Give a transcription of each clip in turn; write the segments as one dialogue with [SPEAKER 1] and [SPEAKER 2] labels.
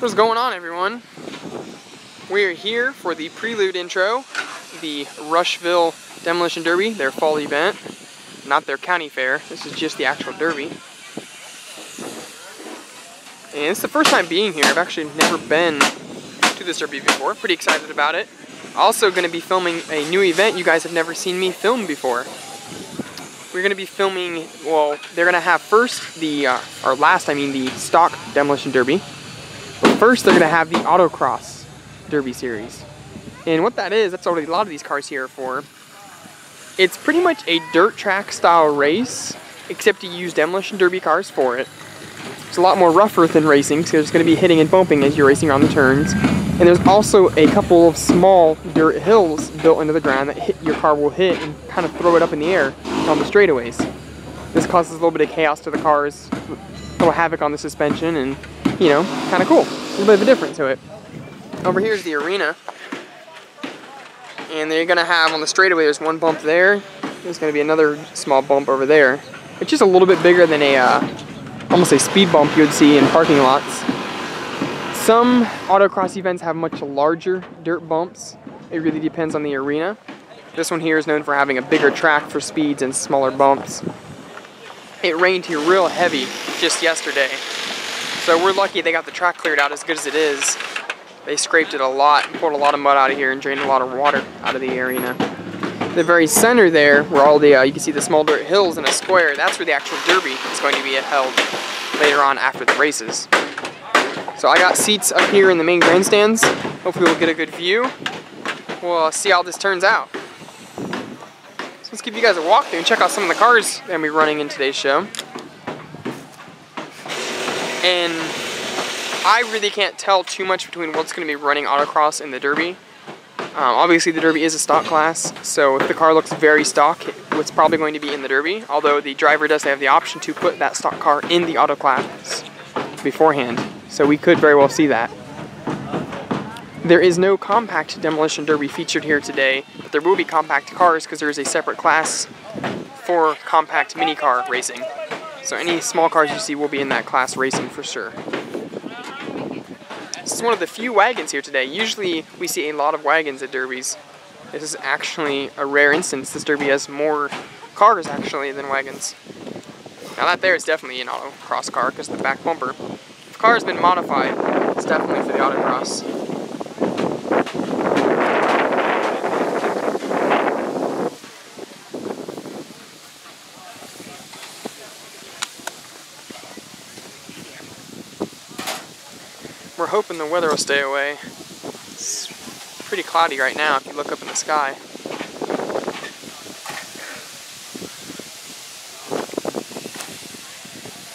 [SPEAKER 1] What's going on everyone? We are here for the prelude intro, the Rushville Demolition Derby, their fall event, not their county fair. This is just the actual derby. And it's the first time being here. I've actually never been to this derby before. Pretty excited about it. Also going to be filming a new event you guys have never seen me film before. We're going to be filming, well, they're going to have first the, uh, or last, I mean, the stock demolition derby. First they're gonna have the autocross derby series. And what that is, that's what a lot of these cars here are for. It's pretty much a dirt track style race, except you use demolition derby cars for it. It's a lot more rougher than racing, so it's gonna be hitting and bumping as you're racing around the turns. And there's also a couple of small dirt hills built into the ground that hit, your car will hit and kind of throw it up in the air on the straightaways. This causes a little bit of chaos to the cars, a little havoc on the suspension, and you know, kind of cool. A little bit of a difference to it. Over here is the arena. And they're going to have on the straightaway, there's one bump there. There's going to be another small bump over there. It's just a little bit bigger than a, uh, almost a speed bump you would see in parking lots. Some autocross events have much larger dirt bumps. It really depends on the arena. This one here is known for having a bigger track for speeds and smaller bumps. It rained here real heavy just yesterday. So we're lucky they got the track cleared out as good as it is. They scraped it a lot, pulled a lot of mud out of here and drained a lot of water out of the arena. The very center there, where all the, uh, you can see the small dirt hills in a square, that's where the actual derby is going to be held later on after the races. So I got seats up here in the main grandstands. Hopefully we'll get a good view. We'll uh, see how this turns out. So let's give you guys a walkthrough and check out some of the cars that we be running in today's show. And I really can't tell too much between what's going to be running autocross and the Derby. Um, obviously the Derby is a stock class, so if the car looks very stock, it's probably going to be in the Derby, although the driver does have the option to put that stock car in the auto class beforehand, so we could very well see that. There is no compact demolition derby featured here today, but there will be compact cars because there is a separate class for compact mini car racing. So any small cars you see will be in that class racing for sure. This is one of the few wagons here today. Usually we see a lot of wagons at derbies. This is actually a rare instance. This derby has more cars actually than wagons. Now that there is definitely an autocross car because the back bumper. If the car has been modified, it's definitely for the autocross. We're hoping the weather will stay away. It's pretty cloudy right now if you look up in the sky.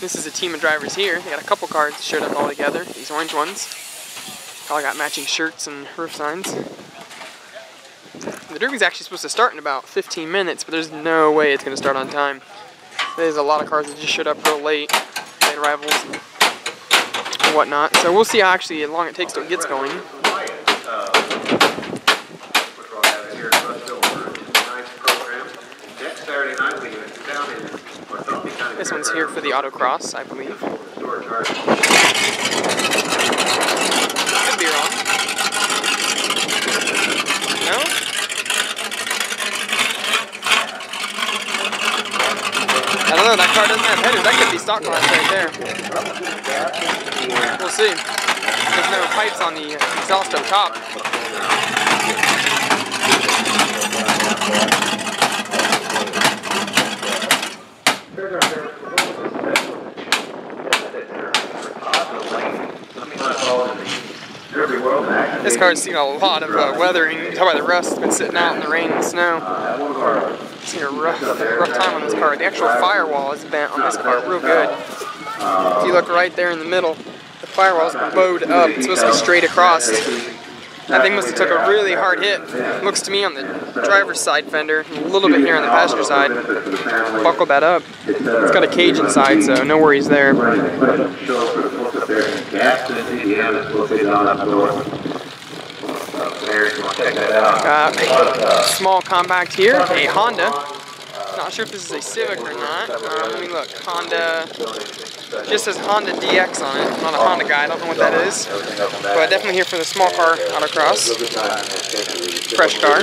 [SPEAKER 1] This is a team of drivers here. They got a couple cars showed up all together, these orange ones. All got matching shirts and roof signs. The derby's actually supposed to start in about 15 minutes, but there's no way it's going to start on time. There's a lot of cars that just showed up real late, late arrivals whatnot. So we'll see how actually long it takes till it gets going. This one's here for the autocross, I believe. Could be wrong. No? I don't know, that car doesn't have headers. That could stock class right there. We'll see. There's no pipes on the exhaust up top. This car's seen a lot of uh, weathering. You can tell by the rust. It's been sitting out in the rain and snow. Seen a rough, rough time on this car. The actual firewall is bent on this car real good. If you look right there in the middle, the firewall's bowed up. It's supposed to be straight across. That thing must have took a really hard hit. Looks to me on the driver's side fender, a little bit here on the passenger side. Buckled that up. It's got a cage inside, so no worries there. Uh, small compact here, a Honda. Not sure if this is a Civic or not. Um, let me look. Honda Just says Honda DX on it. I'm not a Honda guy, I don't know what that is. But definitely here for the small car autocross. Fresh car.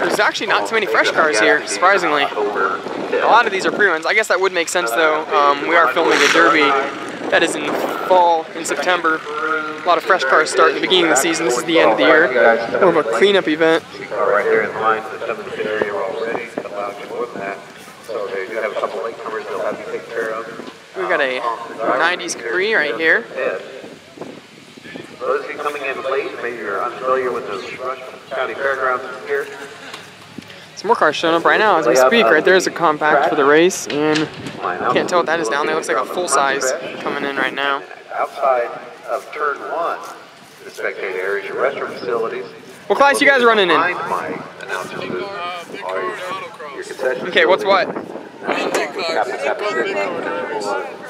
[SPEAKER 1] There's actually not too many fresh cars here, surprisingly. A lot of these are pre-runs. I guess that would make sense though. Um, we are filming a derby that is in fall, in September. A lot of fresh cars start in the beginning of the season. This is the end of the year. More of a cleanup event.
[SPEAKER 2] Right here in line, the some of the area already, allowed you more than that. So they do have a couple latecomers they'll have you taken care of.
[SPEAKER 1] We've got a 90s Capri right here.
[SPEAKER 2] Those of you coming in late, maybe you're unfamiliar with the Rush County Fairgrounds here.
[SPEAKER 1] Some more cars showing up right now as we speak. Right there's a compact for the race, and can't tell what that is down there. Looks like a full size coming in right now.
[SPEAKER 2] Outside of turn one, the spectator areas, your restroom facilities.
[SPEAKER 1] What class you guys running in?
[SPEAKER 2] Behind my announcer booth are your- your concession
[SPEAKER 1] Okay, what's what?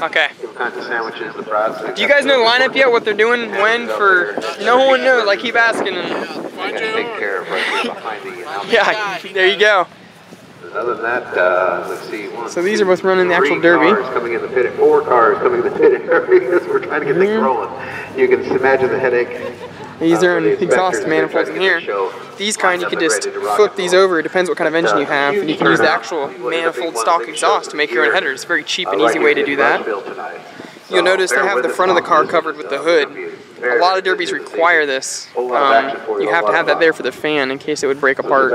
[SPEAKER 1] Okay.
[SPEAKER 2] Different kinds of sandwiches, the fries.
[SPEAKER 1] Do you guys know the lineup yet? What they're doing? When? For no one knows. I keep asking. And
[SPEAKER 2] Take care of right here behind the announcer.
[SPEAKER 1] yeah, there you go.
[SPEAKER 2] Other than that, uh, let's see. One,
[SPEAKER 1] So these are both running the actual
[SPEAKER 2] three
[SPEAKER 1] derby.
[SPEAKER 2] Cars coming in the pit, four cars coming in the pit areas. We're trying to get things rolling. You can imagine the headache.
[SPEAKER 1] These
[SPEAKER 2] uh,
[SPEAKER 1] are
[SPEAKER 2] for the
[SPEAKER 1] exhaust
[SPEAKER 2] inspectors
[SPEAKER 1] manifolds
[SPEAKER 2] as
[SPEAKER 1] in
[SPEAKER 2] they
[SPEAKER 1] here.
[SPEAKER 2] to get the show
[SPEAKER 1] These kind you can just
[SPEAKER 2] ready to rock
[SPEAKER 1] flip these over. It depends what kind of engine you have, and you can use the actual manifold stock exhaust to make your own header. It's a very cheap and
[SPEAKER 2] Uh,
[SPEAKER 1] easy way to do that. You'll notice they have the front of the car covered with the hood. A lot of derbies require this.
[SPEAKER 2] Whole lot of action
[SPEAKER 1] Um,
[SPEAKER 2] you,
[SPEAKER 1] have to have that there for the fan in case it would break apart.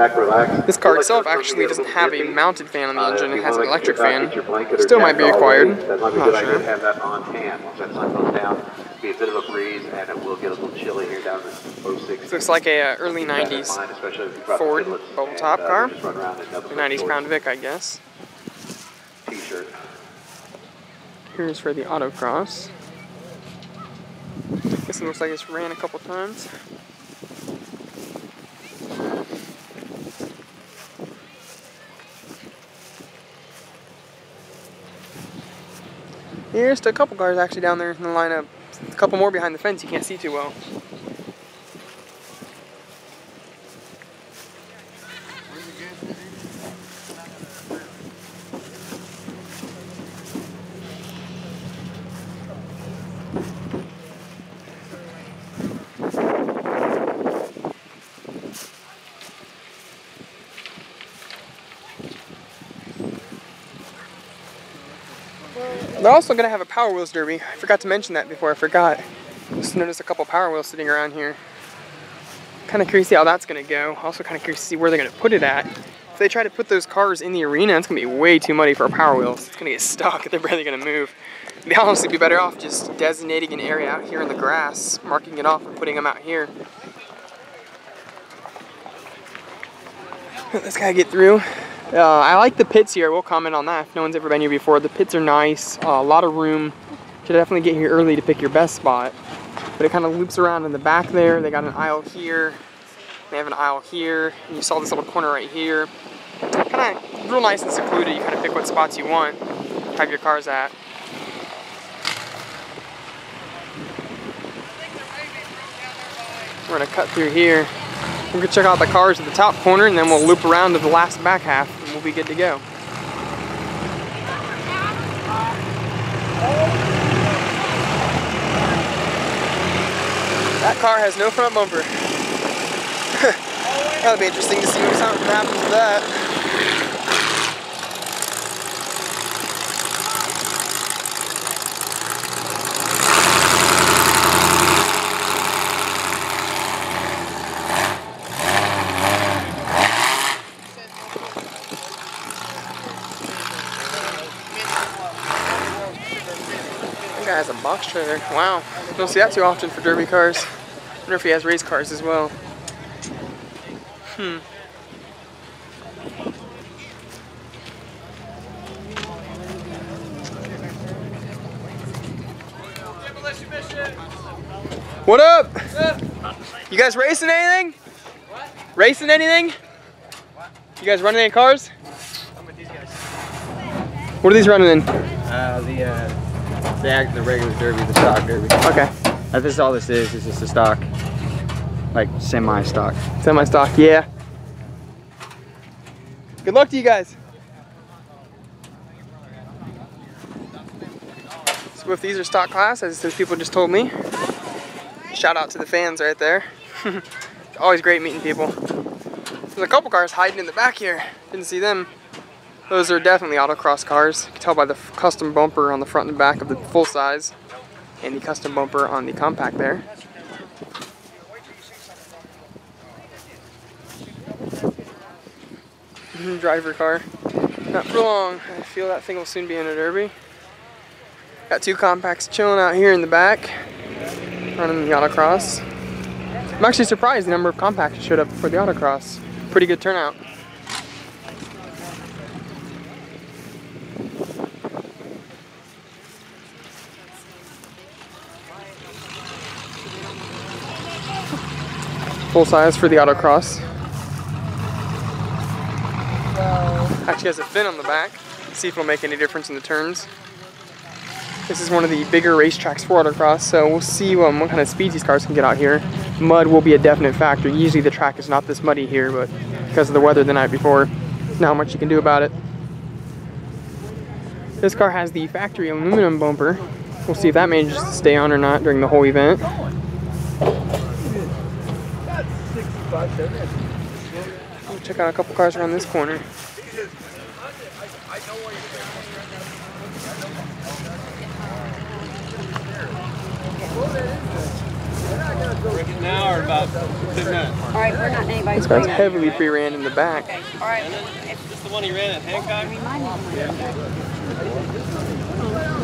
[SPEAKER 1] This car itself actually doesn't have a mounted fan on the
[SPEAKER 2] Uh,
[SPEAKER 1] engine. It has an electric fan.
[SPEAKER 2] into your blanket or
[SPEAKER 1] Still might be required. Not sure.
[SPEAKER 2] to have that on hand. Once that sun goes down, be a bit of a breeze, and it will get a little chilly here down in 06.
[SPEAKER 1] Looks like a uh, early
[SPEAKER 2] Keep that in
[SPEAKER 1] 90s
[SPEAKER 2] mind, especially if you brought the
[SPEAKER 1] Ford bubble top
[SPEAKER 2] uh,
[SPEAKER 1] car.
[SPEAKER 2] just run around in nothing but
[SPEAKER 1] 90s Crown Vic, I guess.
[SPEAKER 2] T-shirt.
[SPEAKER 1] Here's for the autocross. Looks like it's ran a couple times. Here's a couple cars actually down there in the lineup. A couple more behind the fence you can't see too well. They're also gonna have a Power Wheels Derby. I forgot to mention that before I forgot. Just noticed a couple Power Wheels sitting around here. Kind of curious to see how that's gonna go. Also kind of curious to see where they're gonna put it at. If they try to put those cars in the arena, it's gonna be way too muddy for Power Wheels. It's gonna get stuck. And they're barely gonna move. They'd honestly be better off just designating an area out here in the grass, marking it off and putting them out here. Let this guy get through. Uh, I like the pits here. We'll comment on that if no one's ever been here before. The pits are nice, uh, a lot of room. Should definitely get here early to pick your best spot. But it kind of loops around in the back there. They got an aisle here. They have an aisle here. And you saw this little corner right here. Kind of real nice and secluded. You kind of pick what spots you want, have your cars at. We're gonna cut through here. We're gonna check out the cars at the top corner and then we'll loop around to the last back half we'll be good to go. That car has no front bumper. That'll be interesting to see what happens to that. Box trailer. Wow. Don't see that too often for derby cars. I wonder if he has race cars as well. Hmm. What up? You guys racing anything? Racing anything? You guys running any cars? What are these running in?
[SPEAKER 3] Uh, the uh, the the regular derby, the stock derby.
[SPEAKER 1] Okay.
[SPEAKER 3] This is all this is. It's just a stock, like semi stock.
[SPEAKER 1] Semi stock, yeah. Good luck to you guys. So if these are stock class, as those people just told me, shout out to the fans right there. it's always great meeting people. There's a couple cars hiding in the back here. Didn't see them. Those are definitely autocross cars. You can tell by the custom bumper on the front and back of the full size and the custom bumper on the compact there. Mm-hmm, driver car. Not for long. I feel that thing will soon be in a derby. Got two compacts chilling out here in the back, running the autocross. I'm actually surprised the number of compacts showed up for the autocross. Pretty good turnout. Full size for the autocross. Actually has a fin on the back. See if it'll make any difference in the turns. This is one of the bigger racetracks for autocross, so we'll see um, what kind of speeds these cars can get out here. Mud will be a definite factor. Usually the track is not this muddy here, but because of the weather the night before, not much you can do about it. This car has the factory aluminum bumper. We'll see if that manages to stay on or not during the whole event. We'll check out a couple cars around this corner.
[SPEAKER 3] Now or about two minutes?
[SPEAKER 4] All right, we're not anybody's
[SPEAKER 1] This car's
[SPEAKER 4] favorite.
[SPEAKER 1] heavily pre-ran in the back.
[SPEAKER 4] Okay, all right.
[SPEAKER 3] This the one he ran at Hancock?
[SPEAKER 4] Remind me.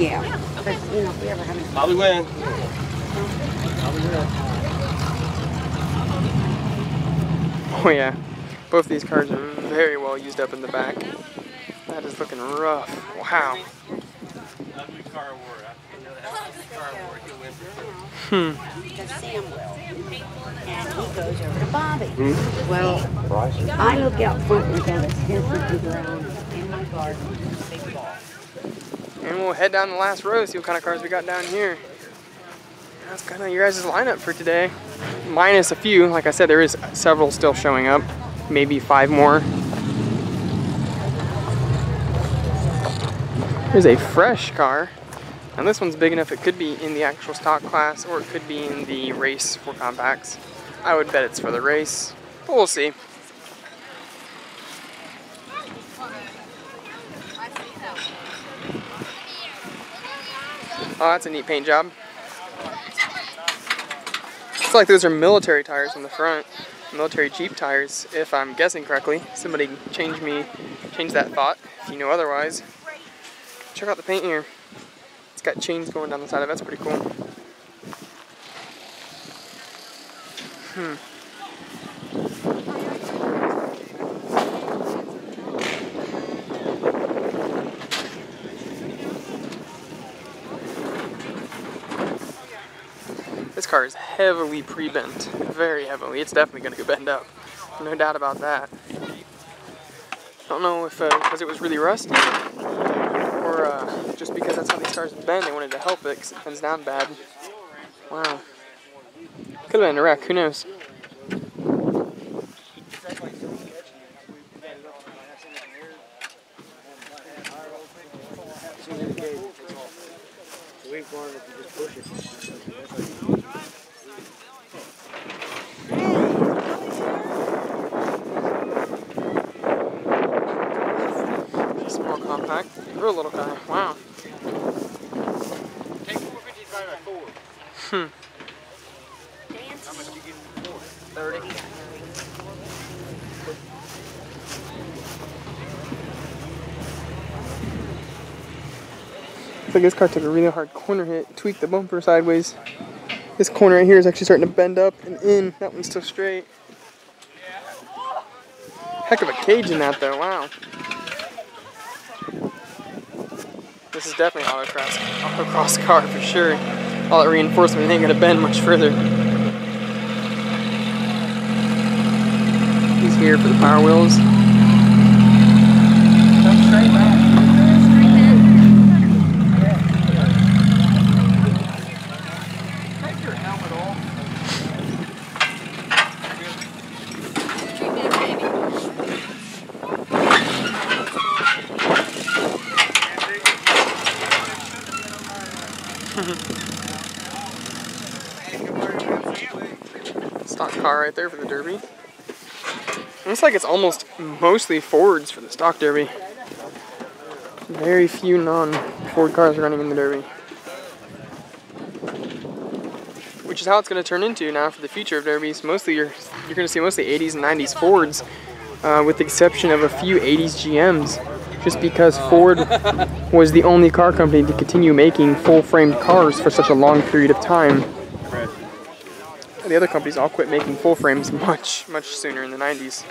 [SPEAKER 4] Yeah, but you know, if we ever have any.
[SPEAKER 3] Probably win.
[SPEAKER 1] Oh yeah, both these cars are very well used up in the back. That is looking rough. Wow.
[SPEAKER 3] Ugly car war. Car war. He'll win.
[SPEAKER 1] Hmm.
[SPEAKER 4] Because Sam will. And he goes over to Bobby. Well, I look out front and got a to ground in my garden, big ball.
[SPEAKER 1] And we'll head down the last row, see what kind of cars we got down here. That's kind of your guys' lineup for today. Minus a few. Like I said, there is several still showing up. Maybe five more. Here's a fresh car. And this one's big enough it could be in the actual stock class or it could be in the race for compacts. I would bet it's for the race, but we'll see. Oh, that's a neat paint job. Like those are military tires on the front. Military Jeep tires, if I'm guessing correctly. Somebody change me, change that thought if you know otherwise. Check out the paint here. It's got chains going down the side of it. That's pretty cool. Hmm. Car is heavily pre-bent, very heavily. It's definitely going to go bend up, no doubt about that. I don't know if uh, because it was really rusty or uh, just because that's how these cars bend. They wanted to help it because it bends down bad. Wow, could have been a wreck. Who knows? Small compact. You're a little guy. Wow.
[SPEAKER 3] Take 455 by 4.
[SPEAKER 1] Hmm.
[SPEAKER 3] How much you get for 30.
[SPEAKER 1] Looks like this car took a really hard corner hit, tweaked the bumper sideways. This corner right here is actually starting to bend up and in. That one's still straight. Heck of a cage in that though, wow. This is definitely an autocross, autocross car for sure. All that reinforcement ain't gonna bend much further. He's here for the power wheels. Stock car right there for the Derby. Looks like it's almost mostly Fords for the stock Derby. Very few non-Ford cars running in the Derby. Which is how it's going to turn into now for the future of Derbies. Mostly you're, you're going to see mostly 80s and 90s Fords, uh, with the exception of a few 80s GMs. Just because Ford was the only car company to continue making full-framed cars for such a long period of time. The other companies all quit making full frames much, much sooner in the 90s.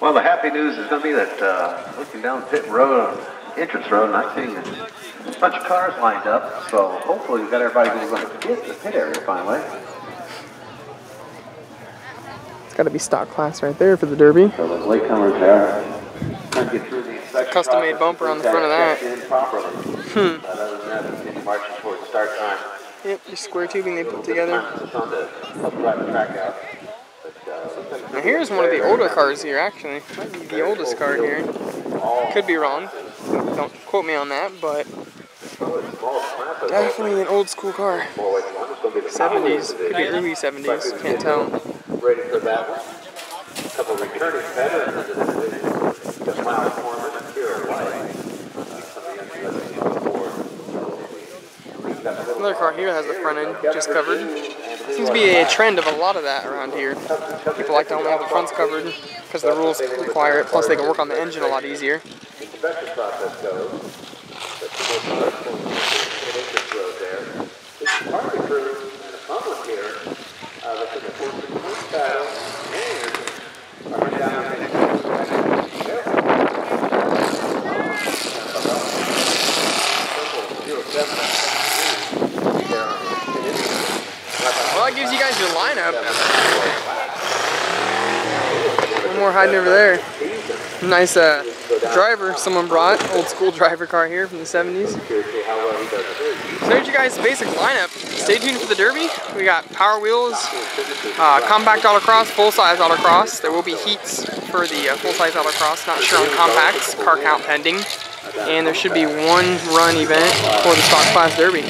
[SPEAKER 2] Well, the happy news is going to be that uh, looking down Pit Road, entrance road, and I'm seeing a bunch of cars lined up. So hopefully we've got everybody who's going to get the pit area finally.
[SPEAKER 1] It's got to be stock class right there for the Derby.
[SPEAKER 2] So those latecomers there. Trying to get through the inspection
[SPEAKER 1] Custom-made bumper on the front of that. Hmm.
[SPEAKER 2] But other than that, we continue marching towards the.
[SPEAKER 1] Yep, just square tubing they put together.
[SPEAKER 2] It's on to help drive the track out. But, uh,
[SPEAKER 1] Now here's one of the older cars here, actually. Might be the oldest car here. Could be wrong. Don't quote me on that, but definitely an old school car. 70s, could be early 70s, can't tell.
[SPEAKER 2] ready for that one. A couple returning veterans in the just Miles Foreman and Kira White. Some of the young guys
[SPEAKER 1] Another car here has the front end just covered. Seems to be a trend of a lot of that around here. People like to only have the fronts covered because the rules require it. Plus, they can work on the engine a lot easier. Lineup. One more hiding over there. Nice uh, driver someone brought. Old school driver car here from the 70s. So there's you guys' basic lineup. Stay tuned for the Derby. We got power wheels, uh, compact autocross, full-size autocross. There will be heats for the uh, full-size autocross. Not sure on compacts. Car count pending. And there should be one run event for the stock class Derby.